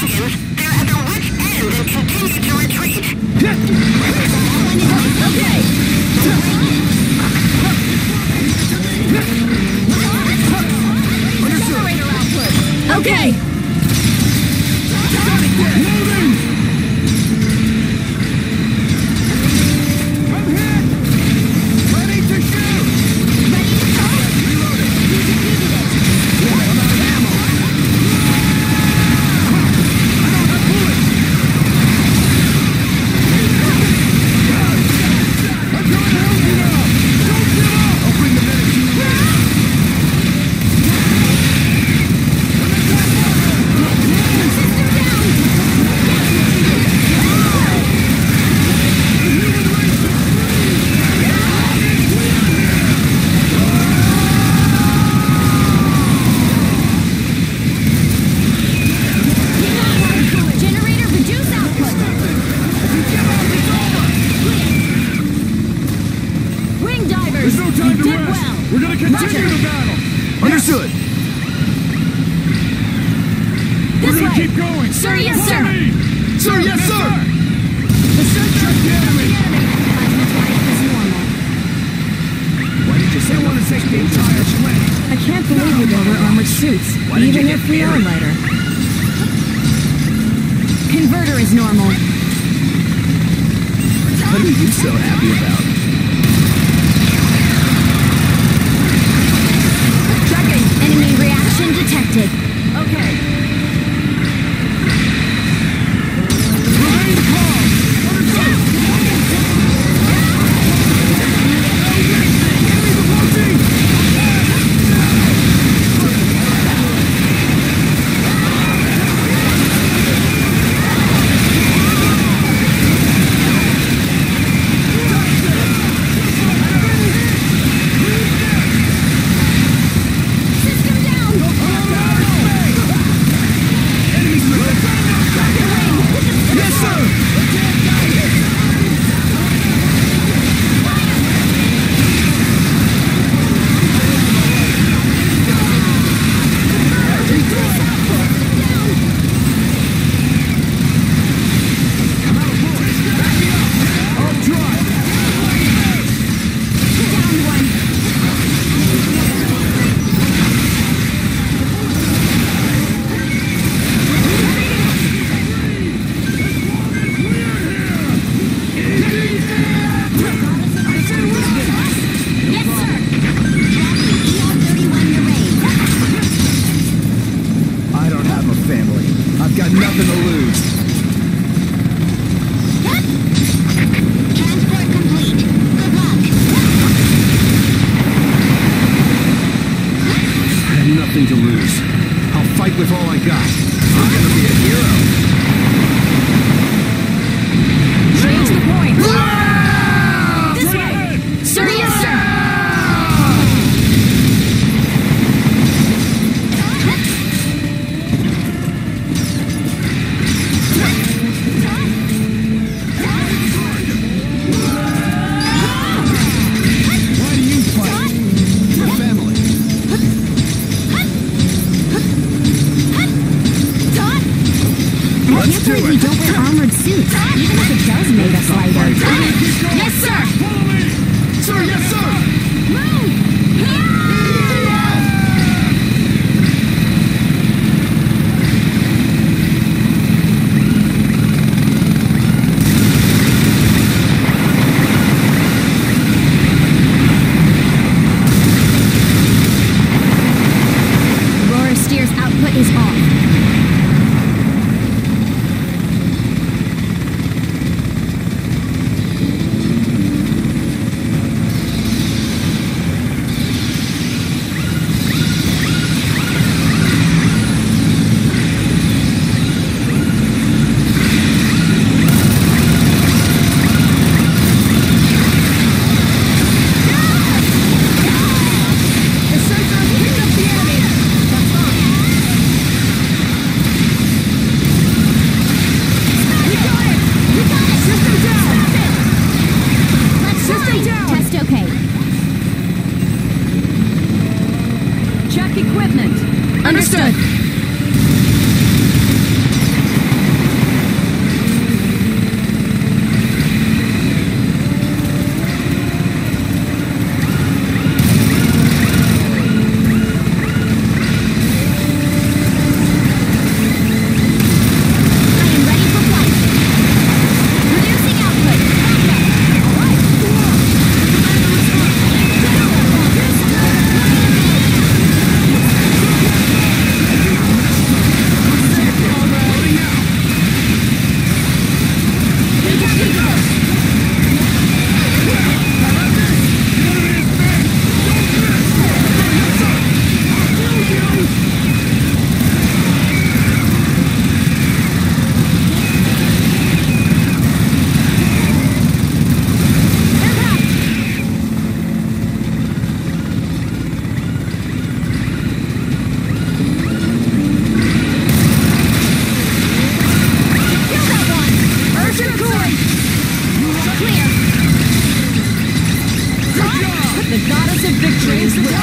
they're at the west end and continue to retreat. okay. Okay. Victories.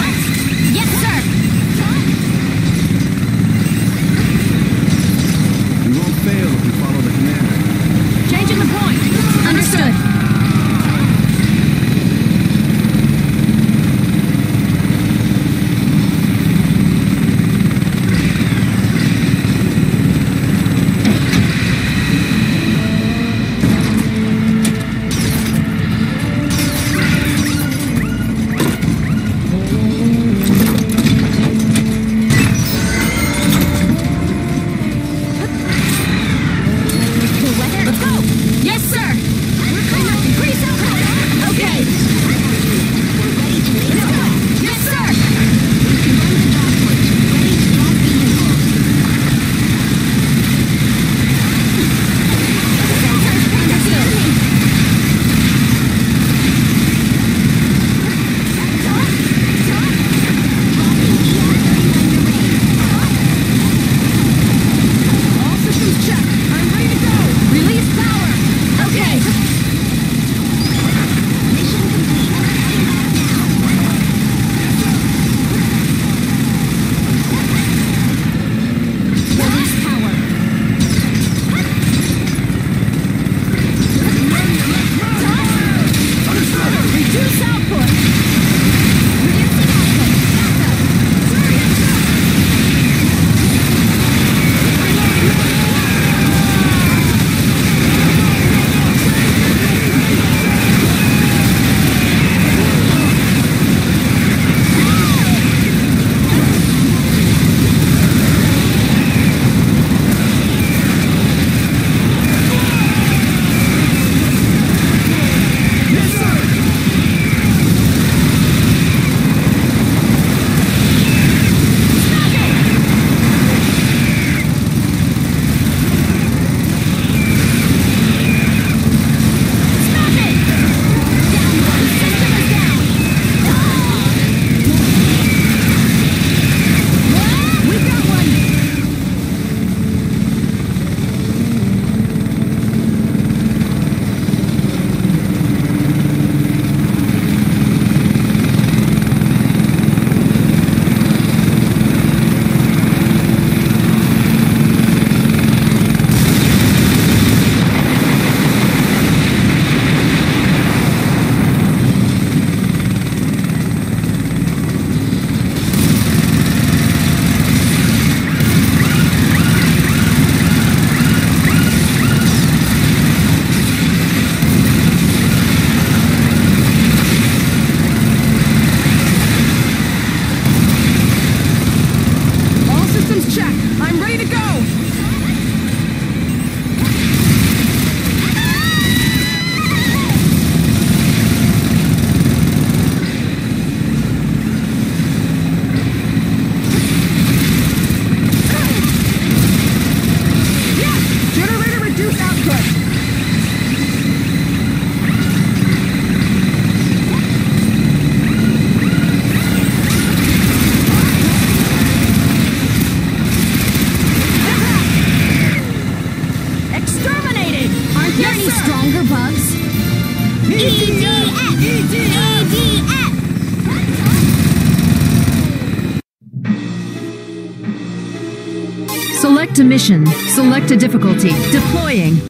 Select a difficulty. Deploying.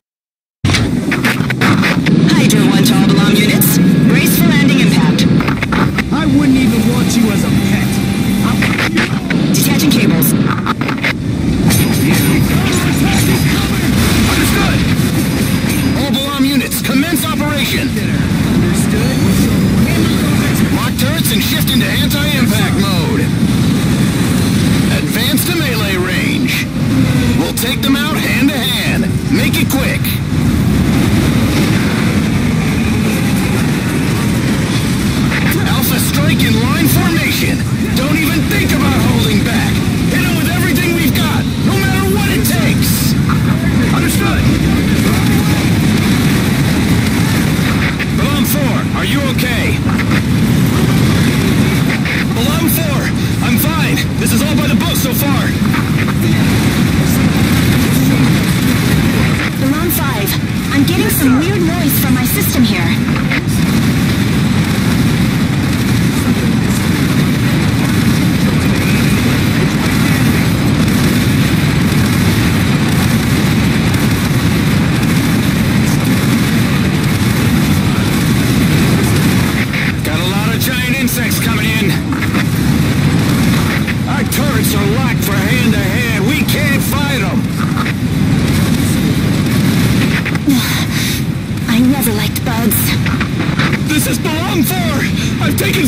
Hydro 1 to all Balam units. Brace for landing impact. I wouldn't even want you as a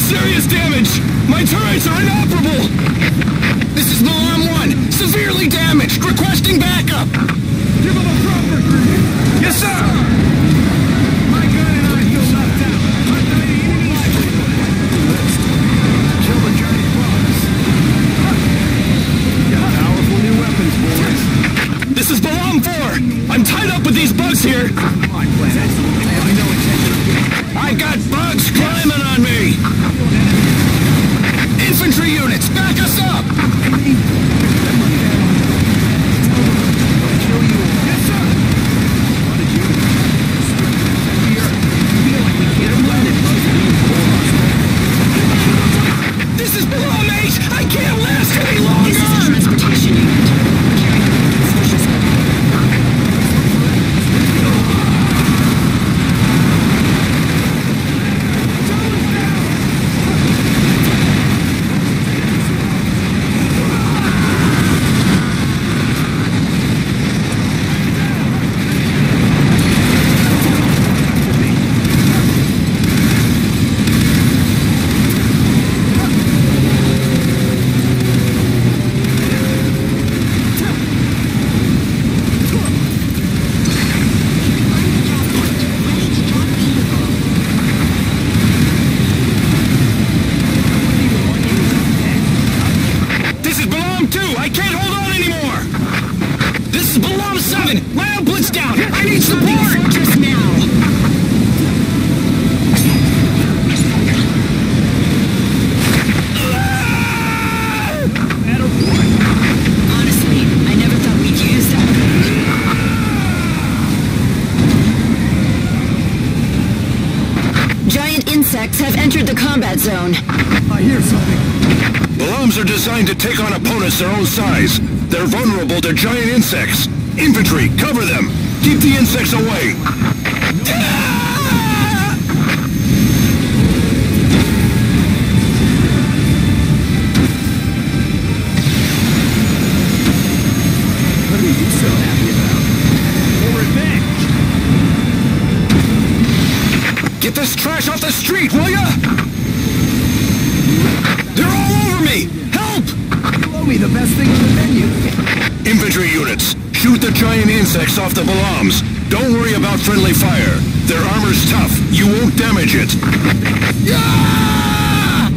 serious damage! My turrets are inoperable! This is Milan 1, severely damaged, requesting backup! Give them a proper grenade! Yes, sir! My gun and I feel out. I'm not even the. Got powerful new weapons, boys. This is Balam 4! I'm tied up with these bugs here! designed to take on opponents their own size. They're vulnerable to giant insects. Infantry, cover them! Keep the insects away! insects off the Balams. Don't worry about friendly fire. Their armor's tough. You won't damage it. Yeah!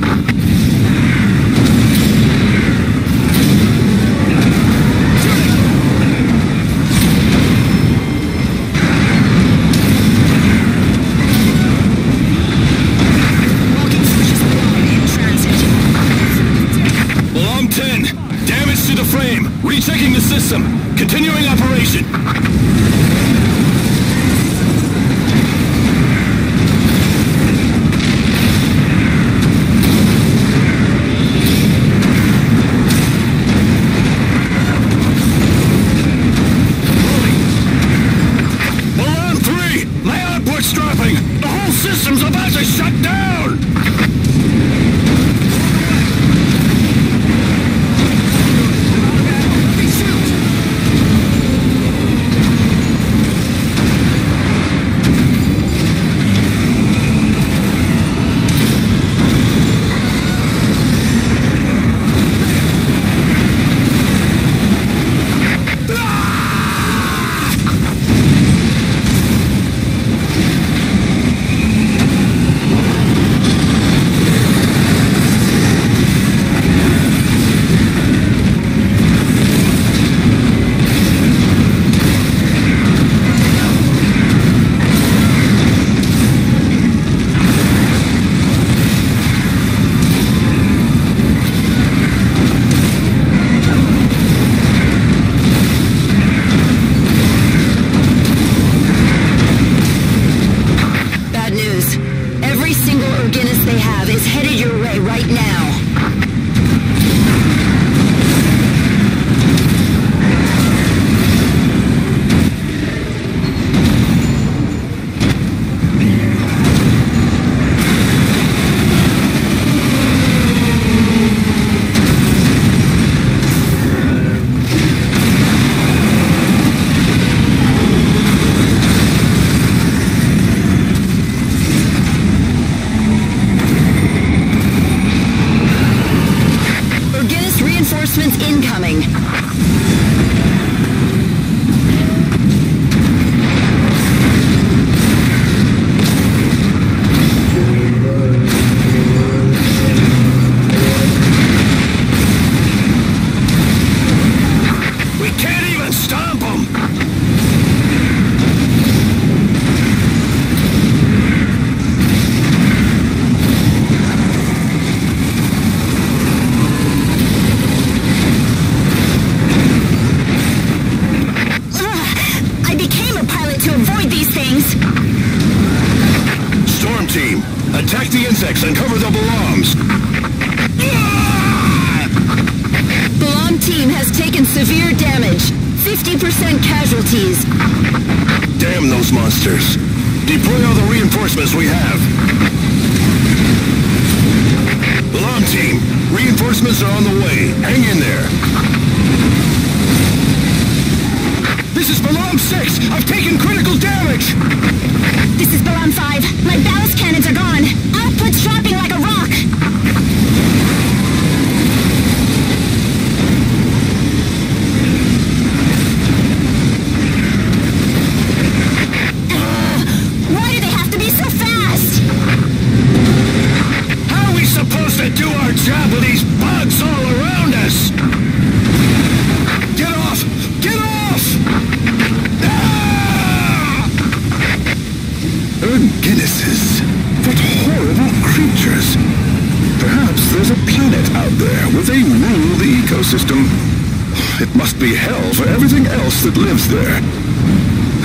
That lives there.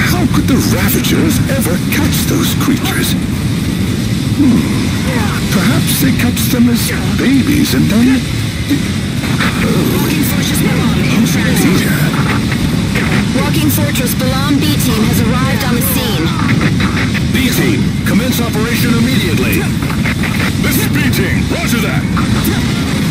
How could the Ravagers ever catch those creatures? Hmm. Perhaps they catch them as babies and then... Walking Fortress Balam in transit. Walking Fortress Balam B team has arrived on the scene. B-Team, commence operation immediately. This is B-Team, roger that.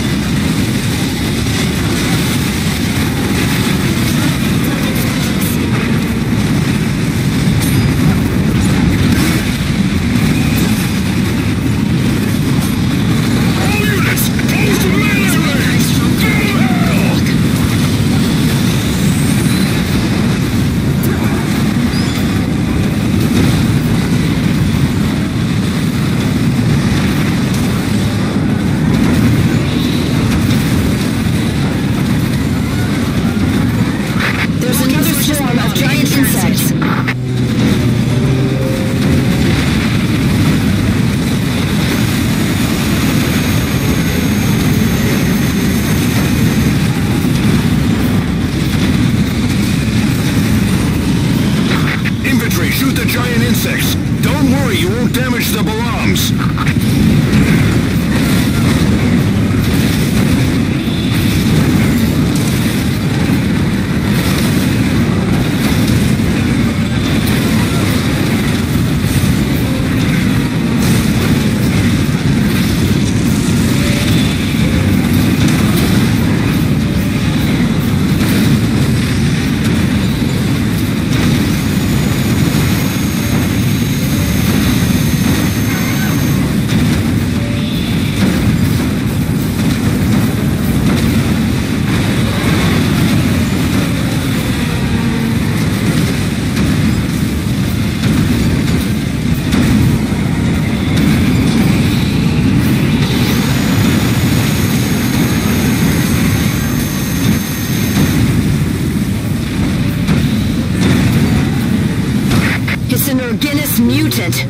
It's an Erginus mutant.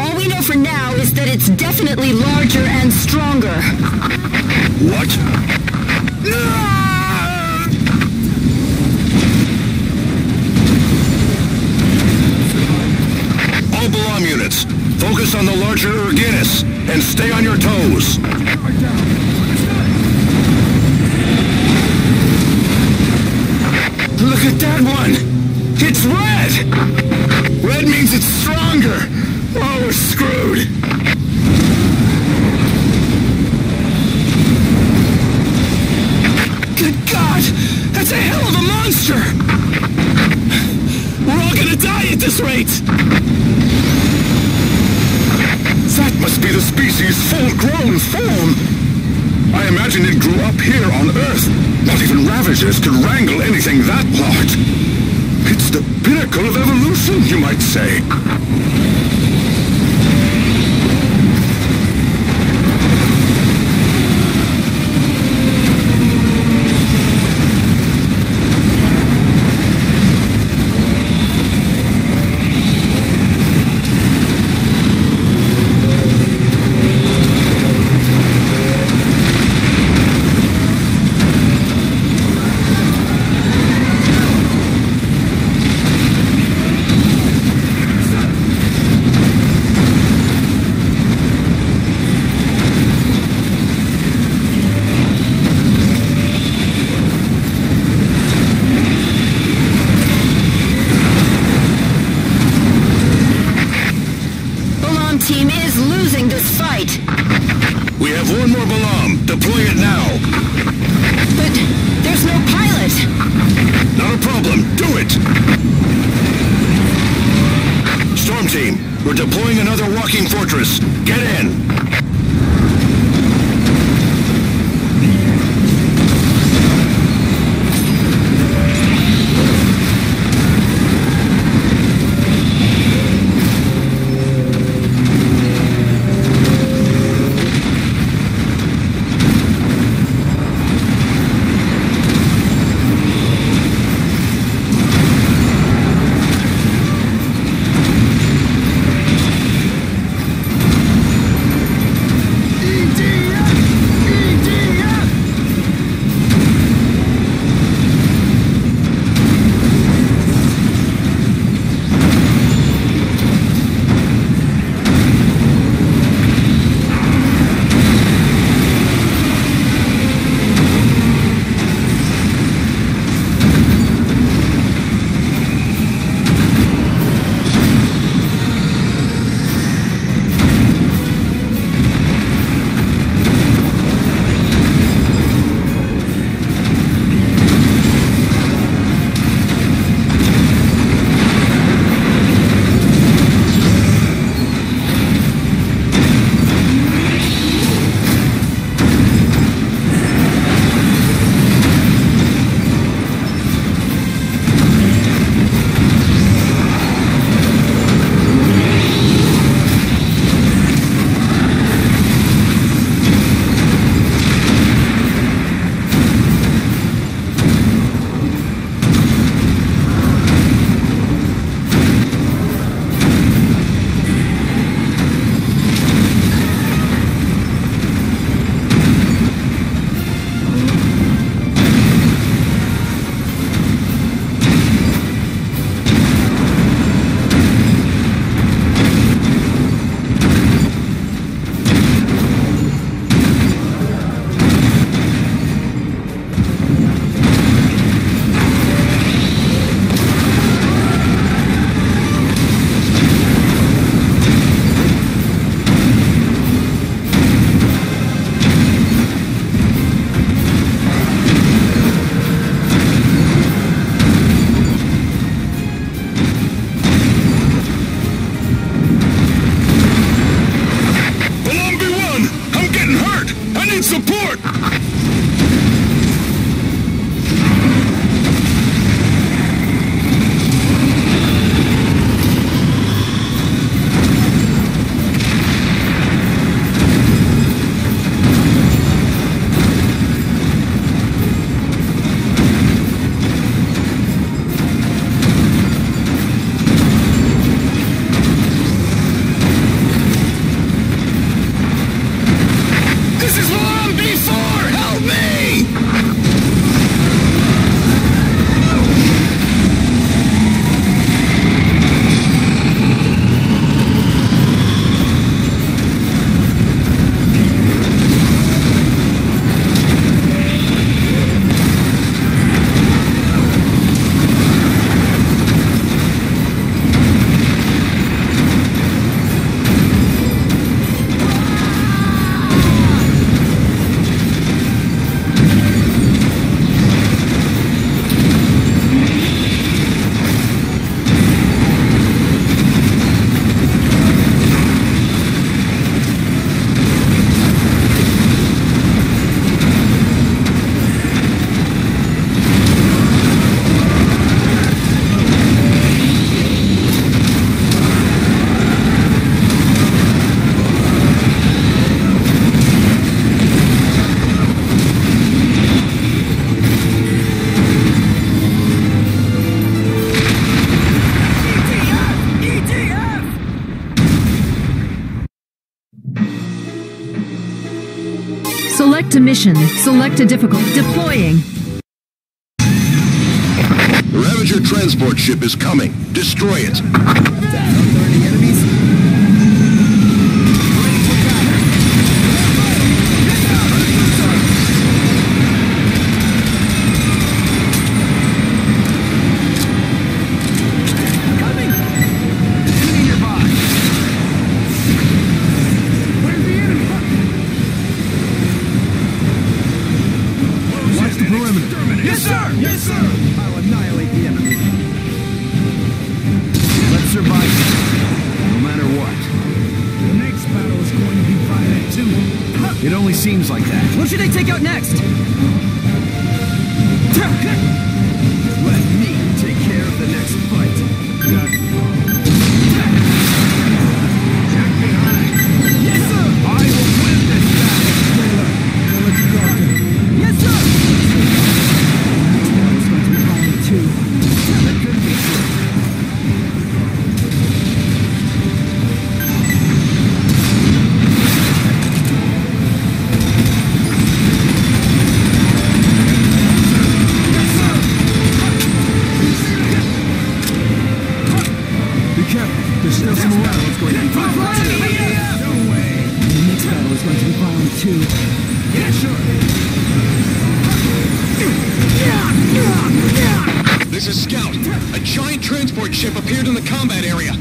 All we know for now is that it's definitely larger and stronger. What? All Balam units, focus on the larger Erginus and stay on your toes. Look at that one! It's red! Red means it's stronger! Oh, we're screwed! Good God! That's a hell of a monster! We're all gonna die at this rate! That must be the species' full-grown form! I imagine it grew up here on Earth. Not even Ravagers could wrangle anything that large. The pinnacle of evolution, you might say. Mission. Select a difficult. Deploying. The Ravager transport ship is coming. Destroy it. storage ship appeared in the combat area.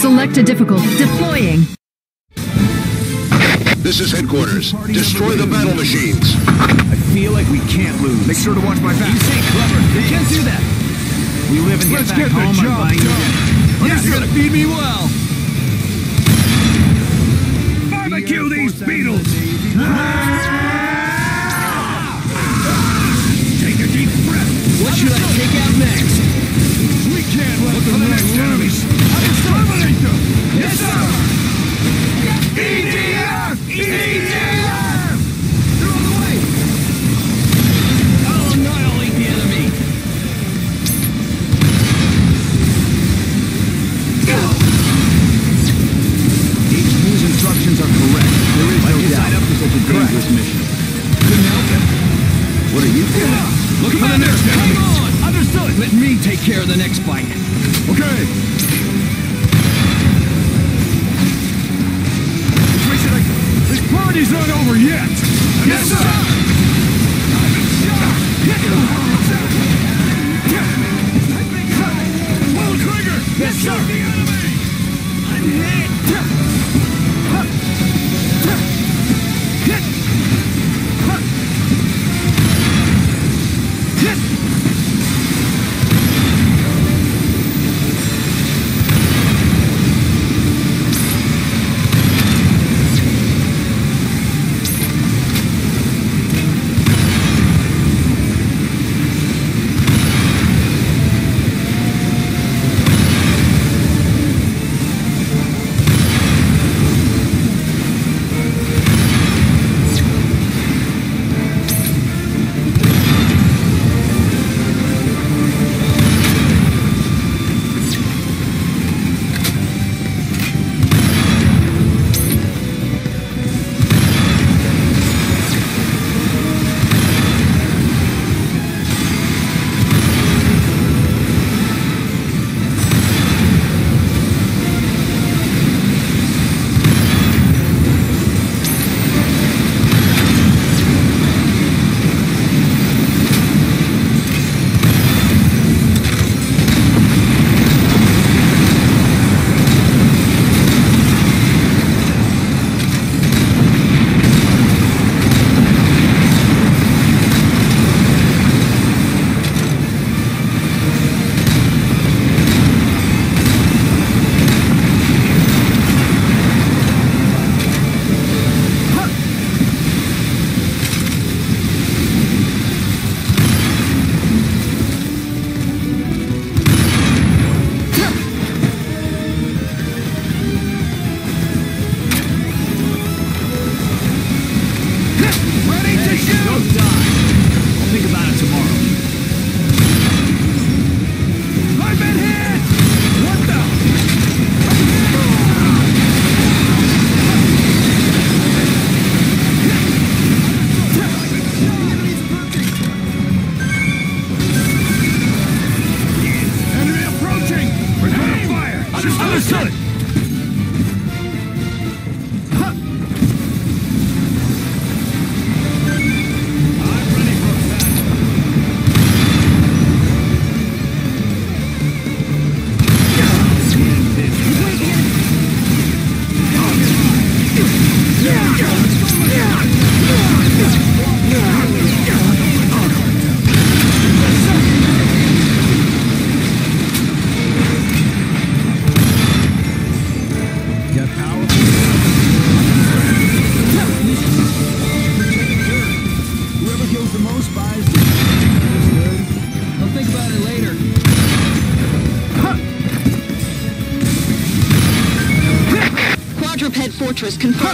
Select a difficult. Deploying. This is headquarters. Destroy the battle machines. I feel like we can't lose. Make sure to watch my back. You say clever. You can't do that. We live and Let's get, get home the job done. You yes, you're gonna feed me well. Barbecue these beetles. Ah! Take a deep breath. What should I take out next? can with the next enemies. I exterminate them! Yes, sir! EDF! EDF!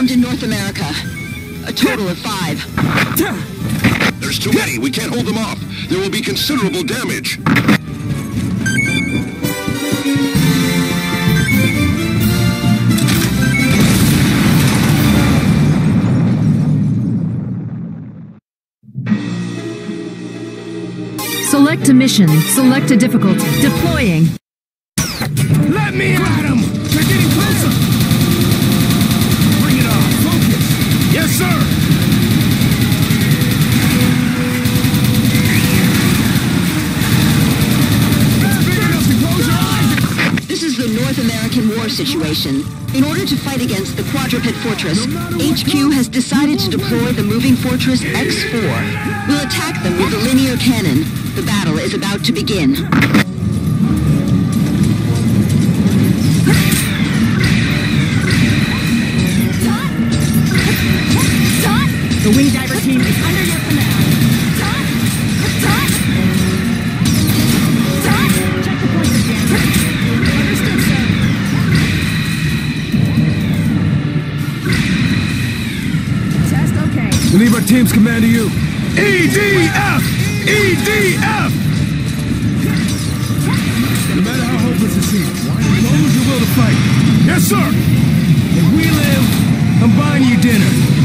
Fortress in North America. A total of five. There's too many. We can't hold them off. There will be considerable damage. Select a mission. Select a difficulty. Deploying. Let me at the North American war situation. In order to fight against the Quadruped Fortress, HQ has decided to deploy the Moving Fortress X-4. We'll attack them with a linear cannon. The battle is about to begin. Team's command to you. EDF! EDF! No matter how hopeless it seems, as long as you're will to fight. Yes, sir! If we live, I'm buying you dinner.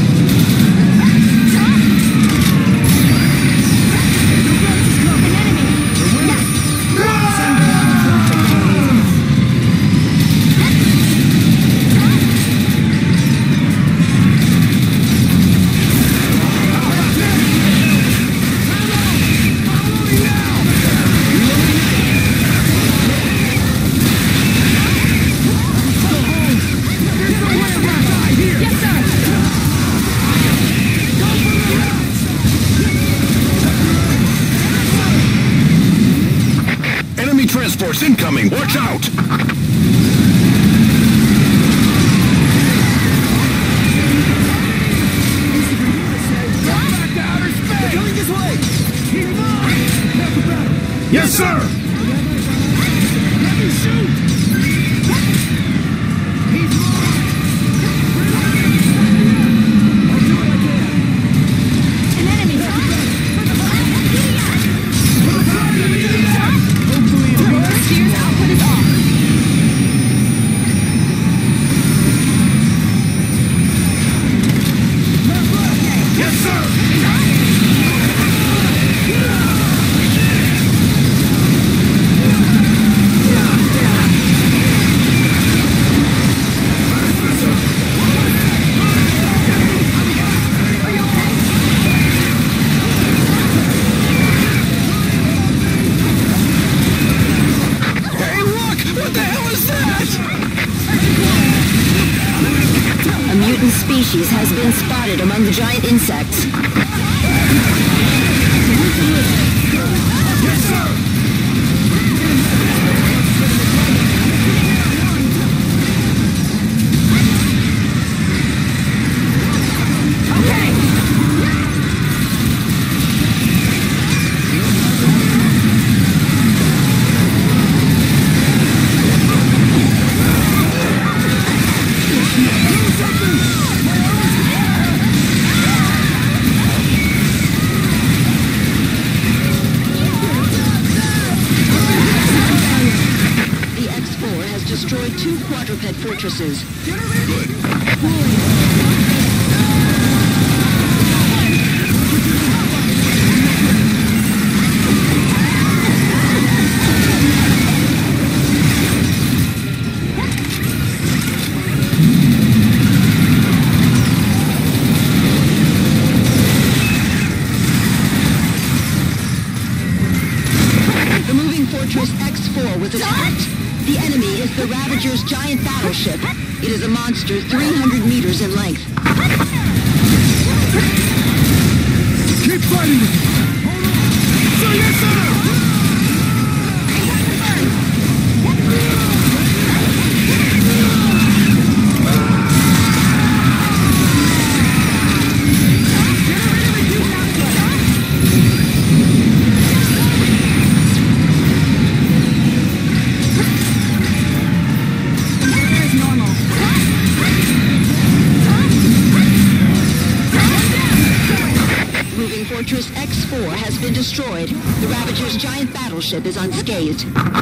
among the giant insects. Fortress X-4 was attacked. The enemy is the Ravager's giant battleship. It is a monster 300 meters in length. Keep fighting! Hold on! So yes, sir! ship is unscathed.